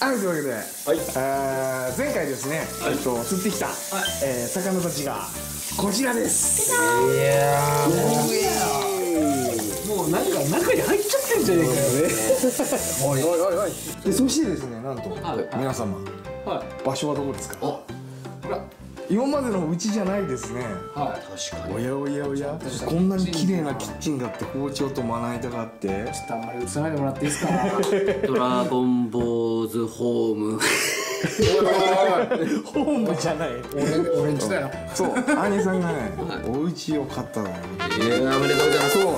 はいというわけで、はい、あー前回ですね、えっと釣ってきた、えー魚たちがこちらです。いやもうなんか中に入っちゃってんじゃねえかよねおいおいおい。おい。でそしてですねなんと、はい。皆様はい。場所はどこですか？ほら今までのうちじゃないですね。はい。確かおやおやおや。こんなに綺麗なキッチンがあって包丁とまな板があって。ちょっとあんまり映さないでもらっていいですか？ドラゴンボーズホーム。ホームじゃない。俺俺んちだよ。そう。兄さんがねお家を買ったの。よえー、おめでとうございます。そう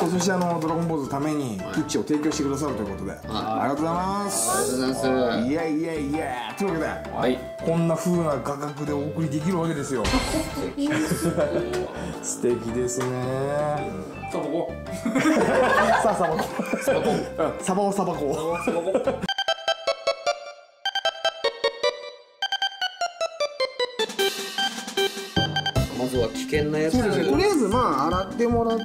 そうそしてあのドラゴンボールのためにキッチンを提供してくださるということでありがとうございます。ありがとうございます。いやいやいや。というわけではい。こんな風な画角でお送りできるわけですよ。素敵ですね。さあここさあサバコサバコサバをサバコは危険なやつそうですねとりあえずまあ洗ってもらって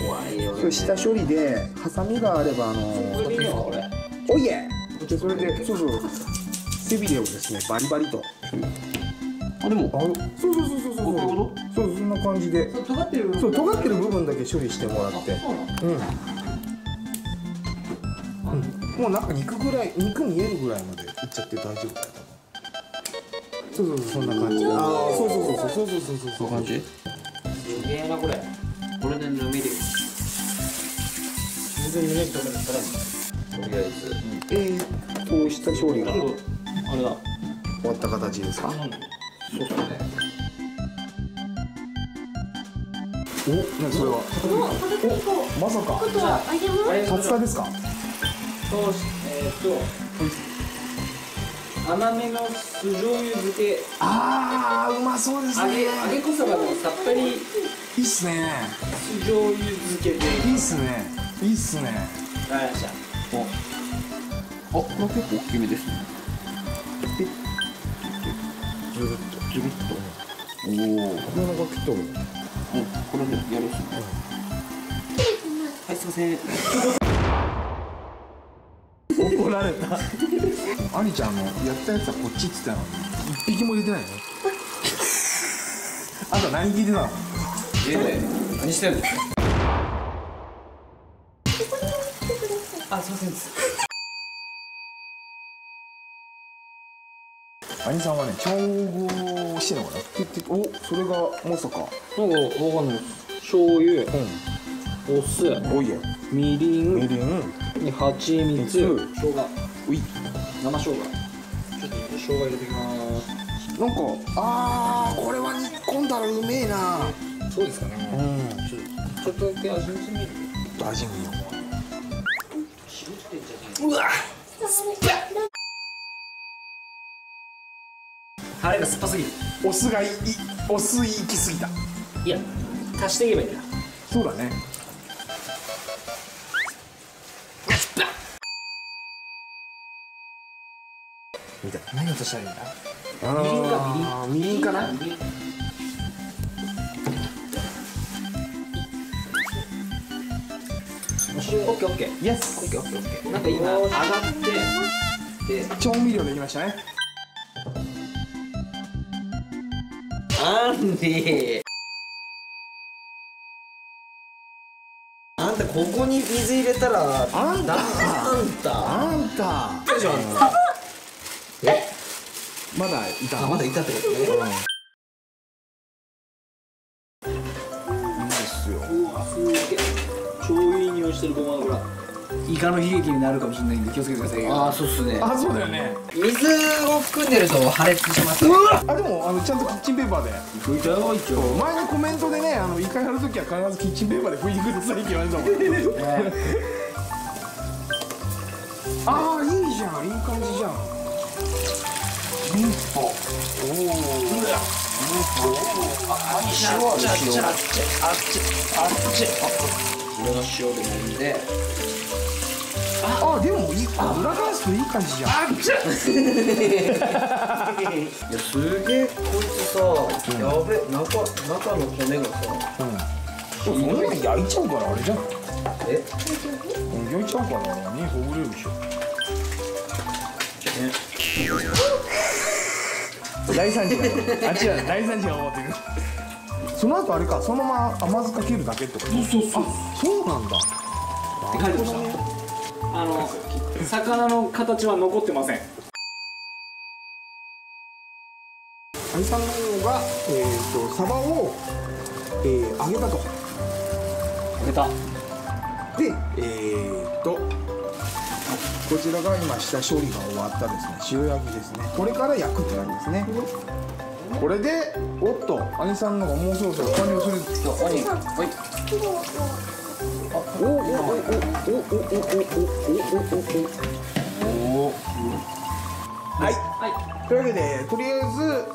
怖いよそれ下処理でハサミがあればあのこれ？おいえ！でそれでそうそう。背びれをですねバリバリと。あでも。あそうそうそうそうそう。こうそうそんな感じで。尖ってる？そう尖ってる部分だけ処理してもらって。うん、うん、もうなんか肉ぐらい肉見えるぐらいまでいっちゃって大丈夫そうそうそうそんな感じああそうそうそうそうそうそうそうそう。感じすげえなこれ。これでぬめり。全然胸とかだったらとりあえず。えー、こうした処理が。終あれだ。わった形ですか？そうっすね。お何それは？おまさか。竜田ですか？そうしえーっと甘めの酢醤油漬け。あーうまそうです揚げ揚げこそばのさっぱり。いいっすね。酢醤油漬けで。いいっすね。いいっすね。わかりました。あこれ結構大きめですね。ずるっとジュビッと。おおなかなか切っとるこれでやるっすねはいすいません。怒られたアニちゃんあのやったやつはこっちって言ってたのに一匹も入れてないの あんた何聞いてたの？家で何してるのあすいませんです。アニさんはね調合してんのかな？って言っておそれがまさか。なんかわかんないです。醤油うお酢んおいえみりんみりん。に蜂蜜蜜。生姜。うい生生姜。ちょっと生姜入れてきます。なんかあーこれは煮込んだらうめえな。そうですかね。うん。ちょちょっとだけ味見してみる？味見よタレが酸っぱすぎる。お酢がいいお酢いきすぎた。いや足していけばいいんだ。そうだねみたい何としたらいいんだみりんかみりんかなみりんオッケーオッケーイエスオッケーオッケーオッケーなんか今上がってで調味料できましたねアンディあんたここに水入れたらあんた。あんた。あんた。じゃんえまだいたあまだいたってことね。いいですよ。うわすげえ。超いい匂いしてるごま油イカの悲劇になるかもしれないんで気をつけてくださいよ。ああそうっすね。あそうだよね。水を含んでると破裂しますうわあでもあのちゃんとキッチンペーパーで。拭いたよ。一応前のコメントでねあのイカやるときは必ずキッチンペーパーで拭いてくださいって言われたもんああいいじゃん。いい感じじゃん一歩おおうわあっち。あっち。あっち。あっち。あっち。あっち。これが塩で揉んであでもいい裏返すといい感じじゃんあっち。いやすげえこいつさ、やべ中中の骨がさうんそんなに焼いち。ゃうからあれじゃんえうん焼いち。ゃうかな2ほぐれるでしょ大惨事があっちは大惨事が終わってる。その後あれか。そのまま甘酢かけるだけってこと？そうそうそう。あそうなんだ。って書いてましたあの魚の形は残ってません。兄さんの方が、えー、とサバを、えー揚げたと。出た。でえー、とこちらが今下処理が終わったですね塩焼きですね。これから焼くって感じですね。これでおっと兄さんのがもうそろそろ完了するはいはいおおおおおおおおおおおお。はい。はというわけでとりあえず、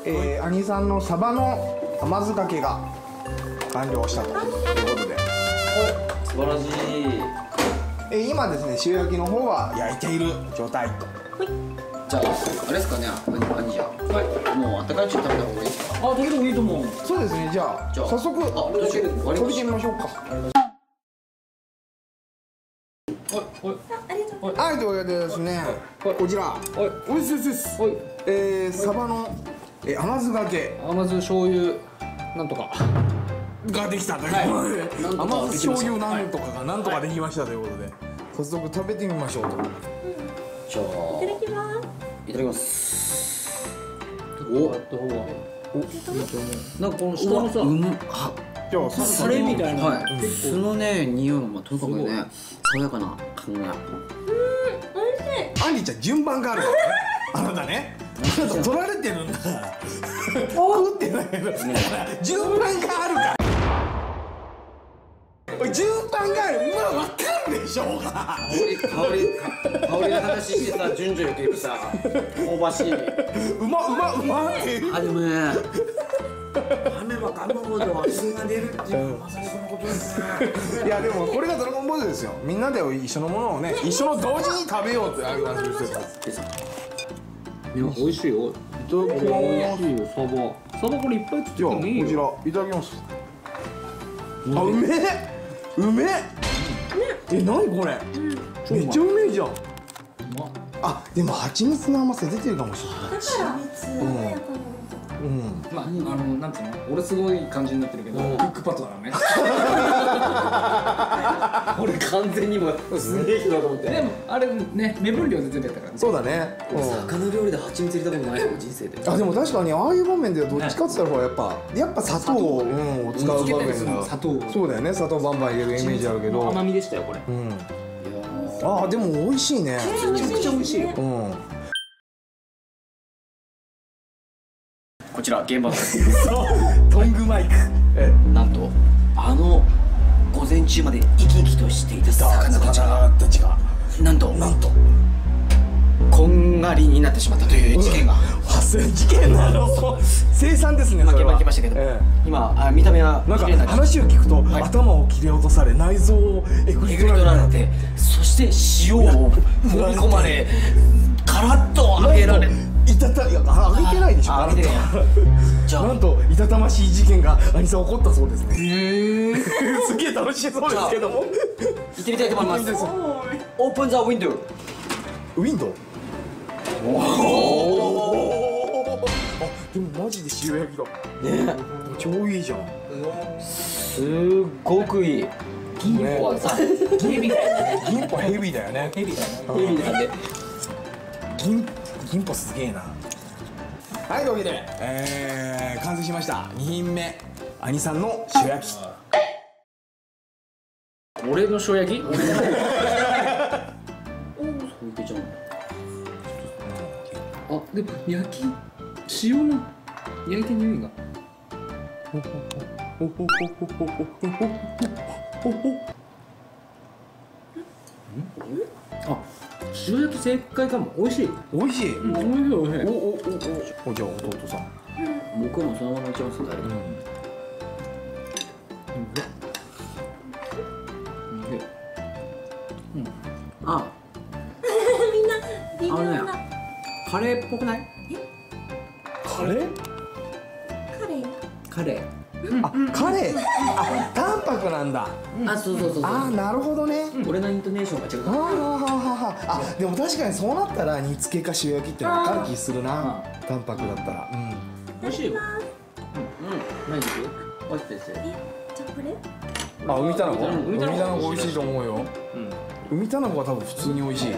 えー、兄さんのサバの甘酢かけが完了したということで、素晴らしいえー今ですね塩焼きの方は焼いている状態。とじゃああれですかね兄兄じゃはい。もうあったかいうちに食べた方がいいですか？あだけどいいと思う。そうですねじゃあじゃあ。早速食べてみましょうか。はいはい。はいというわけでですねこちら。はい。おいしいですです。はい。えー、サバの、えー甘酢がけ。甘酢醤油なんとかができたというはい。甘酢醤油なんとかがなんとかできましたということで、早速食べてみましょうと。じゃあ。いただきます。いただきます。お。った方がなんかこの下のさうまあじゃあさタレみたい。なはい結そのね匂いがまあとにかくね爽やかな感がアンリちゃん順番があるからね。あなたね。ちょっと取られてるんだから。食ってないの順番があるから。おい順番がある。まあ分かるでしょうが。香り香り香りの話してさ順序よく言うさ香ばしい。うまうまうまってあでもね噛めば噛むほど味が出るっていうのはまさにそのことですね。いやでもこれがドラゴンボールですよ。みんなで一緒のものをね一緒の同時に食べようってああいう話をしてた。いや美味しいよ。い。ただき美ます味しいよサバサバこれいっぱい作ってじゃあこもいいちよらいただきます。あうめえうめえ。え何これ。めっちゃうめえじゃん。あでも蜂蜜の甘さ出てるかもしれない。だから蜜だよこうん。まあ、あの、なんつうの、俺すごい感じになってるけど、クックパッドだからね。俺完全にもうすげえ人だと思って。でも、あれね、目分量で全部やったからね。そうだね、魚料理で蜂蜜入れたことないよ人生で。あでも確かにああいう場面ではどっちかって言ったらやっぱやっぱ砂糖を、うん、を使う場面が。砂糖を。そうだよね。砂糖バンバン入れるイメージあるけど。甘みでしたよ、これ。うん。いやあーでも美味しいね。れ。めちゃくちゃ美味しいよ。うんちら現場ですトングマイク。えなんとあの午前中まで生き生きとしていた魚たちが。たちが。なんと。なんと。こんがりになってしまったという事件が。発生事件なの。生産ですね負け負けましたけども、え今あ見た目はえなんか話を聞くと、はい。頭を切り落とされ内臓をえぐり取られて。られてそして塩を踏み込まれカラッと揚げられいたたいやあげてないでしょあげてないなたじゃなんといたたましい事件が兄さん起こったそうですねへえすげえ楽しそうですけども行ってみたいと思いますオープンザウィンドウウィンドウおおあでもマジで塩焼きだね超いいじゃんすっごくいい銀貨はさ、ヘビだよね。銀歩ヘビだよねヘビだよね。ヘビなんで銀銀歩すげえな。はいというわけで、えー、完成しました。2品目。兄さんの塩焼き。俺の塩焼き？あ、でも焼き、塩の焼いた匂いが。あ、塩焼き正解かも。美味しい。美味しい、うん、美味しい美味しい。おおおおおじゃあ弟さん。僕もそのままいっちゃいます誰かあ。みんな微妙な。ねカレーっぽくない？カレー？カレー？カレーあカレーあ淡白なんだ。あそうそうそうあーなるほどね。俺のイントネーションが違うはあはあはあはあ。あでも確かにそうなったら煮付けか塩焼きって分かる気するな。淡白だったら。うん。美味しいよ。何です美味しいですよ。えじゃあこれあ海たらこうん海たらこ美味しいと思うよ。うん。海たらこは多分普通に美味しい。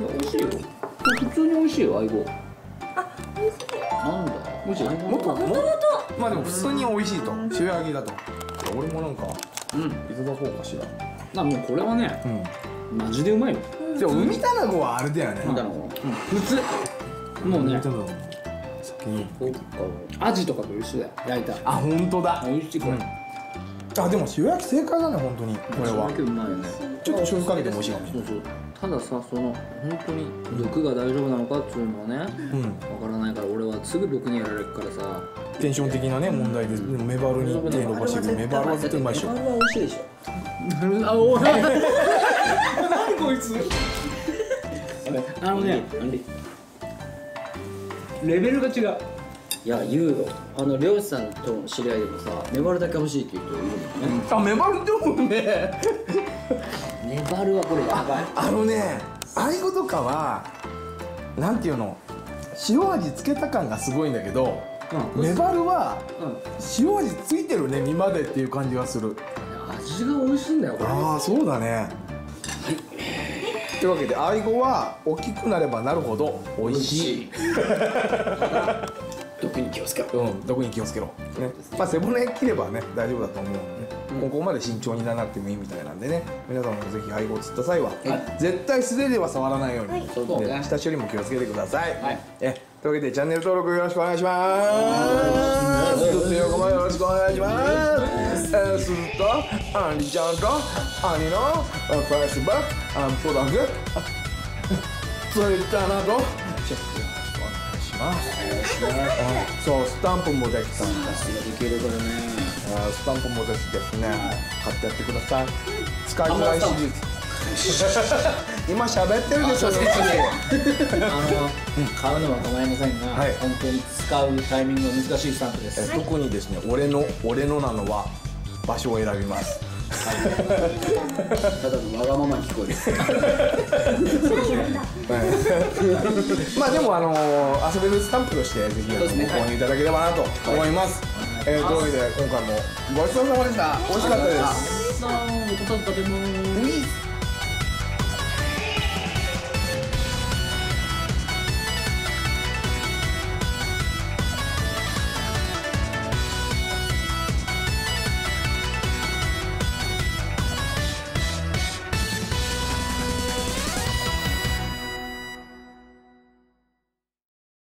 美味しいよ。普通に美味しいよ相棒。あ美味しい。なんだ？美味しいもっともまあでも普通に美味しいと。塩焼きだと。俺もなんかうん。いただこうかしら。なもうこれはねうん。マジでうまいよ。でも海たらこはあれだよね。みた普通。もうね。先に。アジとかと一緒だよ。焼いた。あ本当だ。美味しいこれ。あでも塩焼き正解だね本当に。これは。だけうまいよねちょっと醤油かけても美味しいかもしれない。そうそう。たださその本当に毒が大丈夫なのかっていうのはねうん。わからないから俺はすぐ毒にやられるからさ。テンション的なね問題ででもメバルに手伸ばしてくるメバルは絶対うまいでしょメバルは美味しいでしょ。あおい。何こいつ。あのねレベルが違う。いや言うよ。あの漁師さんとの知り合いでもさメバルだけ欲しいっていう人いるもんね。あメバルって思うね ネバルはこれやばいあのねアイゴとかはなんていうの塩味つけた感がすごいんだけど、メバルは塩味ついてるね身までっていう感じがする。味が美味しいんだよこれ。ああそうだね。というわけでアイゴは大きくなればなるほど美味しい。毒に気をつけろ。うん、毒に気をつけろ、ね。まあ、背骨切ればね大丈夫だと思うので、ここまで慎重にならなくてもいいみたいなんでね。皆さんもぜひアイゴ釣った際は、絶対素手では触らないように、はい。下処理も気をつけてください、はい。えというわけでチャンネル登録よろしくお願いします。グッド横もよろしくお願いします。えーするとアンリちゃんと兄のフェイスブックアンプログツイッターなど。チェックよろしくお願いします。あそうスタンプもできた。んですできるこれねスタンプもですですね買ってやってください。使いづらいシリーズ今喋ってるでしょ先生あの買うのは構いませんが、はい。本当に使うタイミングが難しいスタンプです、え特にですね俺の俺のなのは場所を選びます。ただのわがままに聞こえる。まあでもあのー遊べるスタンプとしてぜひあのご購入いただければなと思います、えー、というわけで今回もごちそうさまでした。美味しかったです。